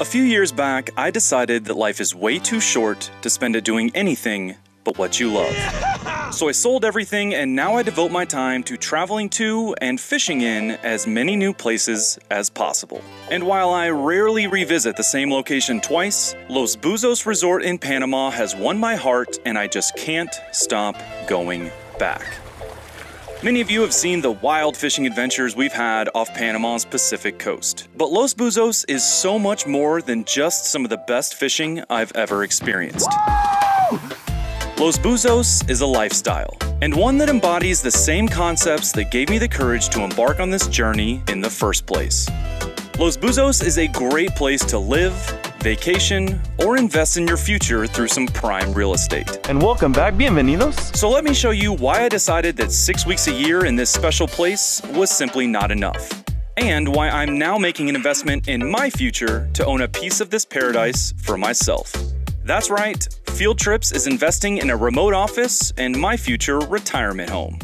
A few years back, I decided that life is way too short to spend it doing anything but what you love. So I sold everything and now I devote my time to traveling to and fishing in as many new places as possible. And while I rarely revisit the same location twice, Los Buzos Resort in Panama has won my heart and I just can't stop going back. Many of you have seen the wild fishing adventures we've had off Panama's Pacific coast. But Los Buzos is so much more than just some of the best fishing I've ever experienced. Los Buzos is a lifestyle, and one that embodies the same concepts that gave me the courage to embark on this journey in the first place. Los Buzos is a great place to live, vacation, or invest in your future through some prime real estate. And welcome back, bienvenidos. So let me show you why I decided that six weeks a year in this special place was simply not enough. And why I'm now making an investment in my future to own a piece of this paradise for myself. That's right, Field Trips is investing in a remote office and my future retirement home.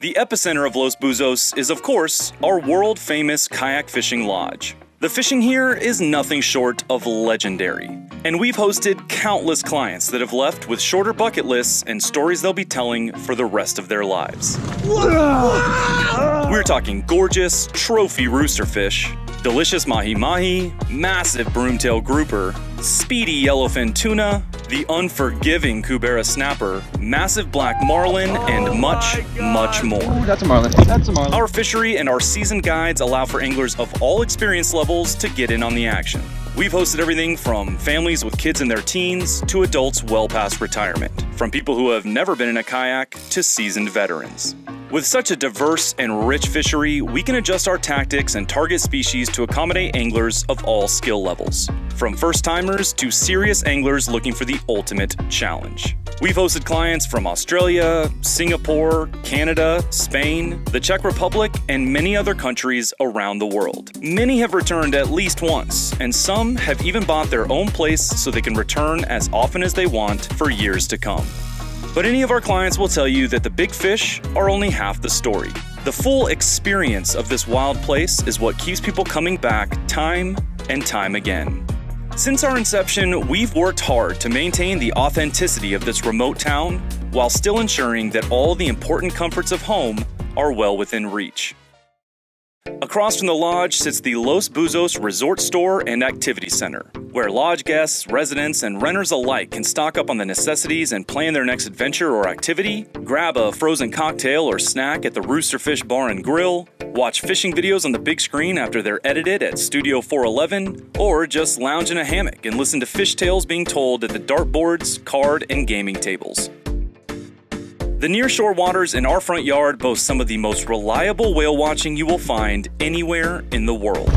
The epicenter of Los Buzos is, of course, our world famous kayak fishing lodge. The fishing here is nothing short of legendary, and we've hosted countless clients that have left with shorter bucket lists and stories they'll be telling for the rest of their lives. We're talking gorgeous trophy roosterfish, delicious mahi mahi, massive broomtail grouper, speedy yellowfin tuna, the unforgiving cubera snapper, massive black marlin, and Oh much, much more. That's a marlin. That's a marlin. Our fishery and our seasoned guides allow for anglers of all experience levels to get in on the action. We've hosted everything from families with kids in their teens to adults well past retirement, from people who have never been in a kayak to seasoned veterans. With such a diverse and rich fishery, we can adjust our tactics and target species to accommodate anglers of all skill levels, from first timers to serious anglers looking for the ultimate challenge. We've hosted clients from Australia, Singapore, Canada, Spain, the Czech Republic, and many other countries around the world. Many have returned at least once, and some have even bought their own place so they can return as often as they want for years to come. But any of our clients will tell you that the big fish are only half the story. The full experience of this wild place is what keeps people coming back time and time again. Since our inception, we've worked hard to maintain the authenticity of this remote town while still ensuring that all the important comforts of home are well within reach. Across from the lodge sits the Los Buzos Resort Store and Activity Center, where lodge guests, residents, and renters alike can stock up on the necessities and plan their next adventure or activity, grab a frozen cocktail or snack at the Roosterfish Bar and Grill, watch fishing videos on the big screen after they're edited at Studio 411, or just lounge in a hammock and listen to fish tales being told at the dartboards, card, and gaming tables. The nearshore waters in our front yard boast some of the most reliable whale watching you will find anywhere in the world.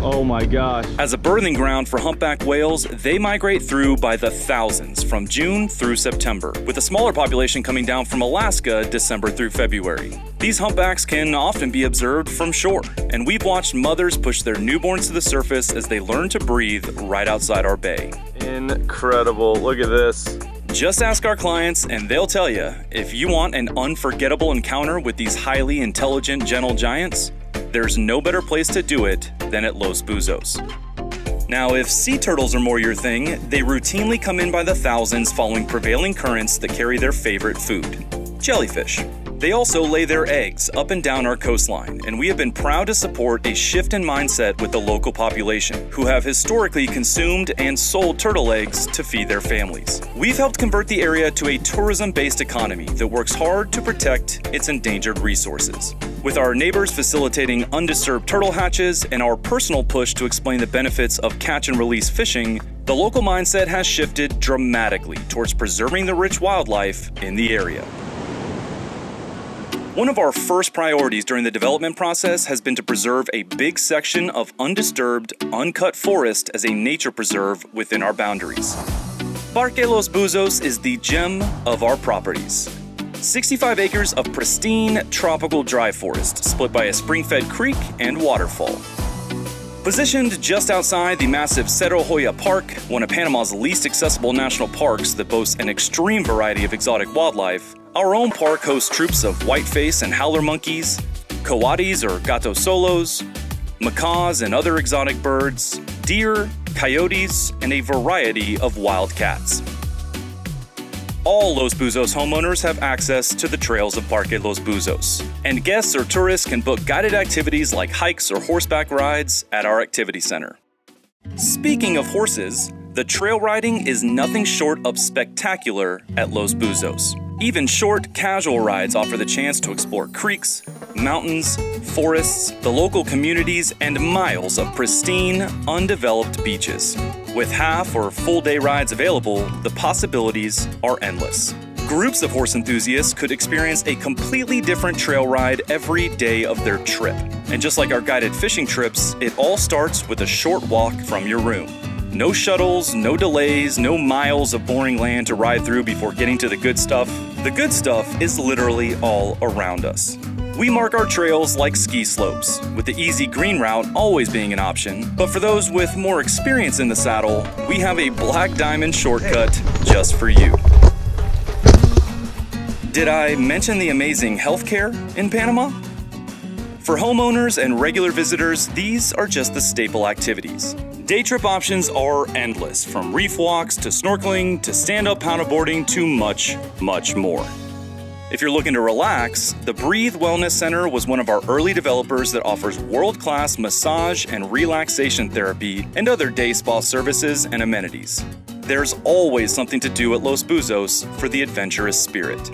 Oh my gosh. As a birthing ground for humpback whales, they migrate through by the thousands from June through September, with a smaller population coming down from Alaska December through February. These humpbacks can often be observed from shore, and we've watched mothers push their newborns to the surface as they learn to breathe right outside our bay. Incredible. Look at this. Just ask our clients, and they'll tell you if you want an unforgettable encounter with these highly intelligent, gentle giants, there's no better place to do it than at Los Buzos. Now, if sea turtles are more your thing, they routinely come in by the thousands following prevailing currents that carry their favorite food jellyfish. They also lay their eggs up and down our coastline, and we have been proud to support a shift in mindset with the local population, who have historically consumed and sold turtle eggs to feed their families. We've helped convert the area to a tourism based economy that works hard to protect its endangered resources. With our neighbors facilitating undisturbed turtle hatches and our personal push to explain the benefits of catch and release fishing, the local mindset has shifted dramatically towards preserving the rich wildlife in the area. One of our first priorities during the development process has been to preserve a big section of undisturbed, uncut forest as a nature preserve within our boundaries. Parque Los Buzos is the gem of our properties. 65 acres of pristine tropical dry forest split by a spring fed creek and waterfall. Positioned just outside the massive Cerro Hoya Park, one of Panama's least accessible national parks that boasts an extreme variety of exotic wildlife, our own park hosts troops of whiteface and howler monkeys, coatis or gato solos, macaws and other exotic birds, deer, coyotes, and a variety of wild cats. All Los Buzos homeowners have access to the trails of Parque Los Buzos, and guests or tourists can book guided activities like hikes or horseback rides at our activity center. Speaking of horses, the trail riding is nothing short of spectacular at Los Buzos. Even short, casual rides offer the chance to explore creeks, mountains, forests, the local communities, and miles of pristine, undeveloped beaches. With half or full day rides available, the possibilities are endless. Groups of horse enthusiasts could experience a completely different trail ride every day of their trip. And just like our guided fishing trips, it all starts with a short walk from your room. No shuttles, no delays, no miles of boring land to ride through before getting to the good stuff. The good stuff is literally all around us. We mark our trails like ski slopes, with the easy green route always being an option. But for those with more experience in the saddle, we have a black diamond shortcut just for you. Did I mention the amazing healthcare in Panama? For homeowners and regular visitors, these are just the staple activities. Day trip options are endless, from reef walks to snorkeling to stand up paddleboarding to much, much more. If you're looking to relax, the Breathe Wellness Center was one of our early developers that offers world class massage and relaxation therapy and other day spa services and amenities. There's always something to do at Los Buzos for the adventurous spirit.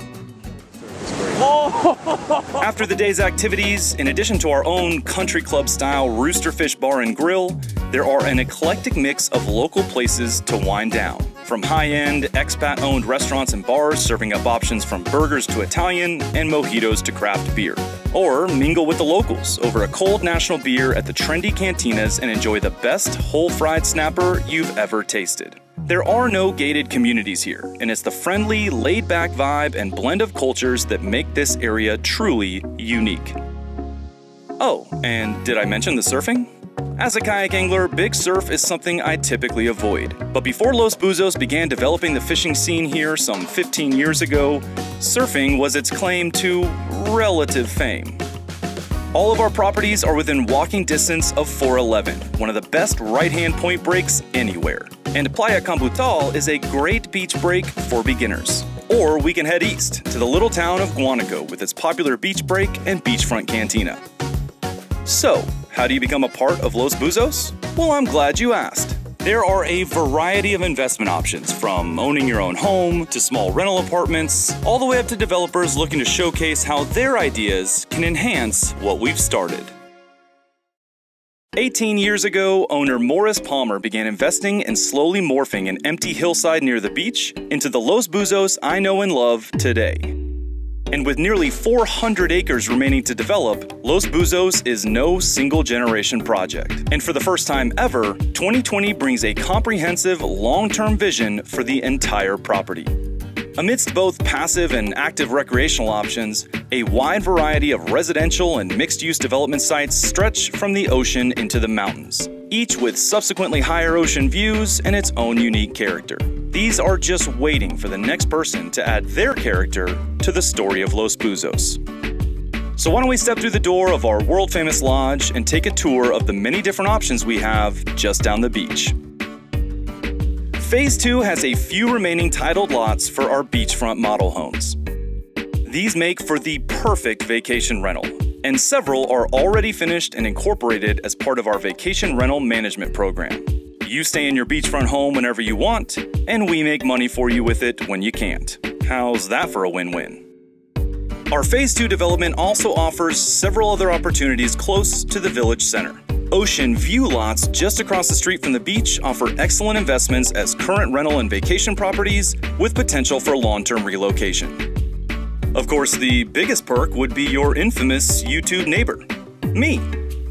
After the day's activities, in addition to our own country club style Roosterfish Bar and Grill, there are an eclectic mix of local places to wind down. From high end, expat owned restaurants and bars serving up options from burgers to Italian and mojitos to craft beer. Or mingle with the locals over a cold national beer at the trendy cantinas and enjoy the best whole fried snapper you've ever tasted. There are no gated communities here, and it's the friendly, laid back vibe and blend of cultures that make this area truly unique. Oh, and did I mention the surfing? As a kayak angler, big surf is something I typically avoid. But before Los Buzos began developing the fishing scene here some 15 years ago, surfing was its claim to relative fame. All of our properties are within walking distance of 411, one of the best right hand point breaks anywhere. And Playa Cambutal is a great beach break for beginners. Or we can head east to the little town of Guanico with its popular beach break and beachfront cantina. So, how do you become a part of Los Buzos? Well, I'm glad you asked. There are a variety of investment options from owning your own home to small rental apartments, all the way up to developers looking to showcase how their ideas can enhance what we've started. 18 years ago, owner Morris Palmer began investing and slowly morphing an empty hillside near the beach into the Los Buzos I know and love today. And with nearly 400 acres remaining to develop, Los Buzos is no single generation project. And for the first time ever, 2020 brings a comprehensive long term vision for the entire property. Amidst both passive and active recreational options, a wide variety of residential and mixed use development sites stretch from the ocean into the mountains, each with subsequently higher ocean views and its own unique character. These are just waiting for the next person to add their character to the story of Los Buzos. So, why don't we step through the door of our world famous lodge and take a tour of the many different options we have just down the beach? Phase 2 has a few remaining titled lots for our beachfront model homes. These make for the perfect vacation rental, and several are already finished and incorporated as part of our vacation rental management program. You stay in your beachfront home whenever you want, and we make money for you with it when you can't. How's that for a win win? Our Phase 2 development also offers several other opportunities close to the village center. Ocean View lots just across the street from the beach offer excellent investments as current rental and vacation properties with potential for long term relocation. Of course, the biggest perk would be your infamous YouTube neighbor, me.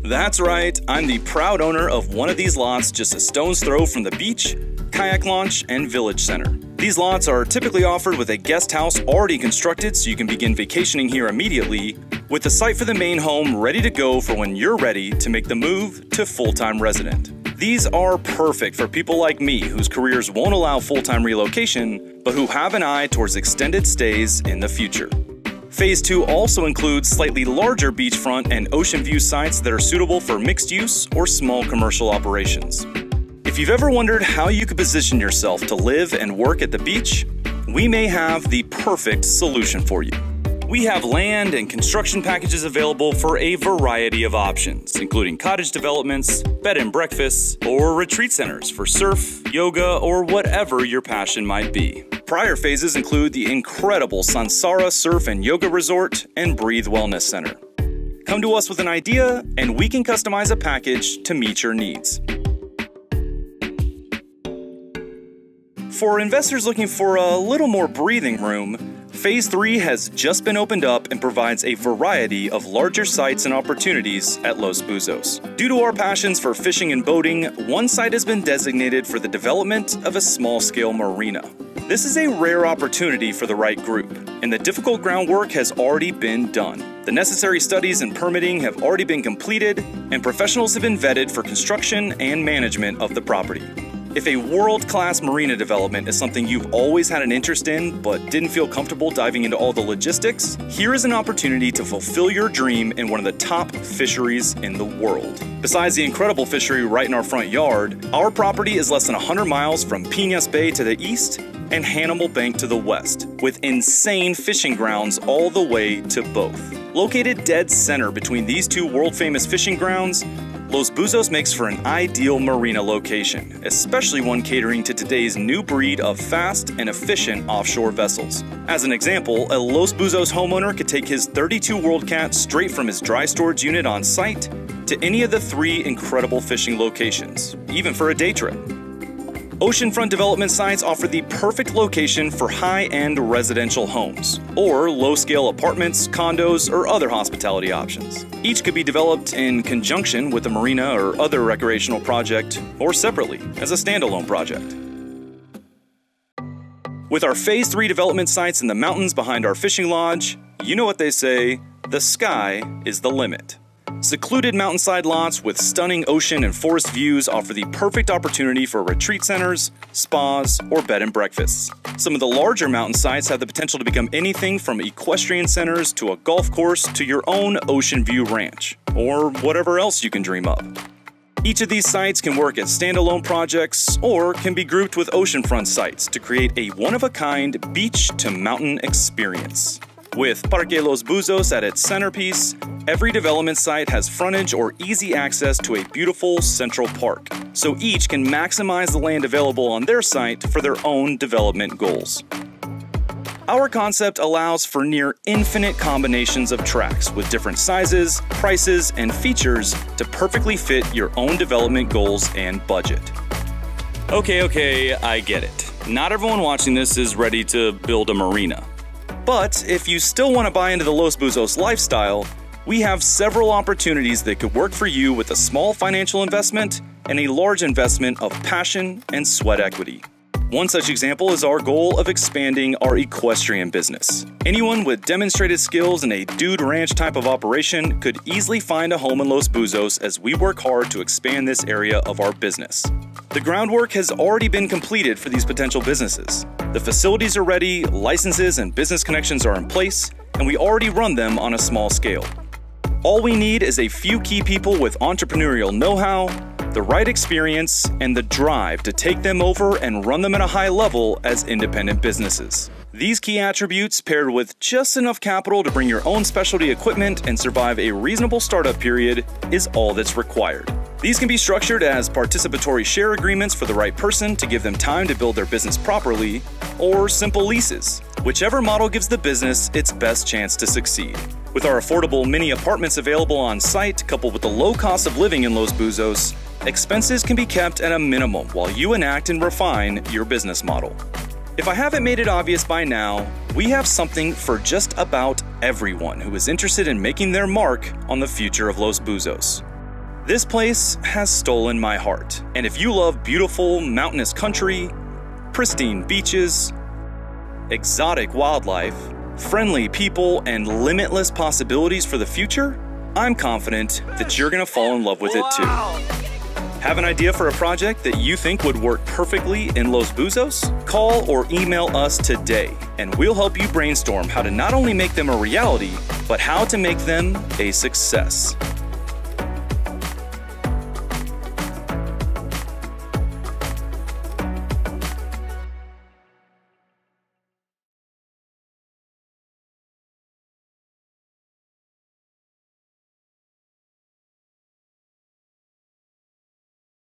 That's right, I'm the proud owner of one of these lots just a stone's throw from the beach, kayak launch, and village center. These lots are typically offered with a guest house already constructed so you can begin vacationing here immediately, with the site for the main home ready to go for when you're ready to make the move to full time resident. These are perfect for people like me whose careers won't allow full time relocation, but who have an eye towards extended stays in the future. Phase 2 also includes slightly larger beachfront and ocean view sites that are suitable for mixed use or small commercial operations. If you've ever wondered how you could position yourself to live and work at the beach, we may have the perfect solution for you. We have land and construction packages available for a variety of options, including cottage developments, bed and breakfasts, or retreat centers for surf, yoga, or whatever your passion might be. Prior phases include the incredible Sansara Surf and Yoga Resort and Breathe Wellness Center. Come to us with an idea, and we can customize a package to meet your needs. For investors looking for a little more breathing room, Phase 3 has just been opened up and provides a variety of larger sites and opportunities at Los Buzos. Due to our passions for fishing and boating, one site has been designated for the development of a small scale marina. This is a rare opportunity for the right group, and the difficult groundwork has already been done. The necessary studies and permitting have already been completed, and professionals have been vetted for construction and management of the property. If a world class marina development is something you've always had an interest in but didn't feel comfortable diving into all the logistics, here is an opportunity to fulfill your dream in one of the top fisheries in the world. Besides the incredible fishery right in our front yard, our property is less than 100 miles from Pinas Bay to the east and Hannibal Bank to the west, with insane fishing grounds all the way to both. Located dead center between these two world famous fishing grounds, Los Buzos makes for an ideal marina location, especially one catering to today's new breed of fast and efficient offshore vessels. As an example, a Los Buzos homeowner could take his 32 World Cat straight from his dry storage unit on site to any of the three incredible fishing locations, even for a day trip. Oceanfront development sites offer the perfect location for high end residential homes, or low scale apartments, condos, or other hospitality options. Each could be developed in conjunction with a marina or other recreational project, or separately as a standalone project. With our Phase 3 development sites in the mountains behind our fishing lodge, you know what they say the sky is the limit. Secluded mountainside lots with stunning ocean and forest views offer the perfect opportunity for retreat centers, spas, or bed and breakfasts. Some of the larger mountain sites have the potential to become anything from equestrian centers to a golf course to your own ocean view ranch, or whatever else you can dream of. Each of these sites can work as standalone projects or can be grouped with oceanfront sites to create a one of a kind beach to mountain experience. With Parque Los Buzos at its centerpiece, every development site has frontage or easy access to a beautiful central park, so each can maximize the land available on their site for their own development goals. Our concept allows for near infinite combinations of tracks with different sizes, prices, and features to perfectly fit your own development goals and budget. Okay, okay, I get it. Not everyone watching this is ready to build a marina. But if you still want to buy into the Los Buzos lifestyle, we have several opportunities that could work for you with a small financial investment and a large investment of passion and sweat equity. One such example is our goal of expanding our equestrian business. Anyone with demonstrated skills in a dude ranch type of operation could easily find a home in Los Buzos as we work hard to expand this area of our business. The groundwork has already been completed for these potential businesses. The facilities are ready, licenses and business connections are in place, and we already run them on a small scale. All we need is a few key people with entrepreneurial know how, the right experience, and the drive to take them over and run them at a high level as independent businesses. These key attributes, paired with just enough capital to bring your own specialty equipment and survive a reasonable startup period, is all that's required. These can be structured as participatory share agreements for the right person to give them time to build their business properly, or simple leases, whichever model gives the business its best chance to succeed. With our affordable mini apartments available on site, coupled with the low cost of living in Los Buzos, expenses can be kept at a minimum while you enact and refine your business model. If I haven't made it obvious by now, we have something for just about everyone who is interested in making their mark on the future of Los Buzos. This place has stolen my heart, and if you love beautiful mountainous country, pristine beaches, exotic wildlife, friendly people, and limitless possibilities for the future, I'm confident that you're gonna fall in love with it too. Have an idea for a project that you think would work perfectly in Los Buzos? Call or email us today, and we'll help you brainstorm how to not only make them a reality, but how to make them a success.